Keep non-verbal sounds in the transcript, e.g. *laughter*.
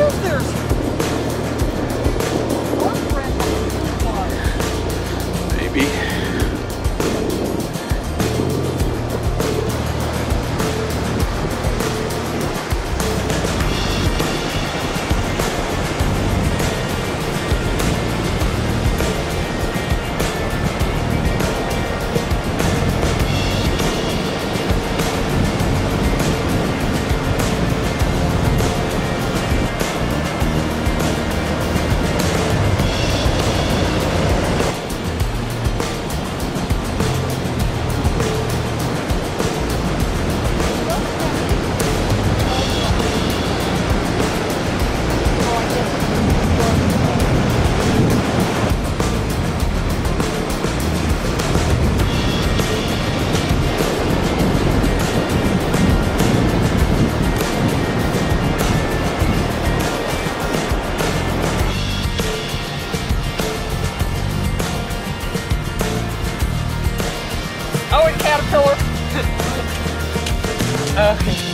is there Oh, a Caterpillar. *laughs* okay.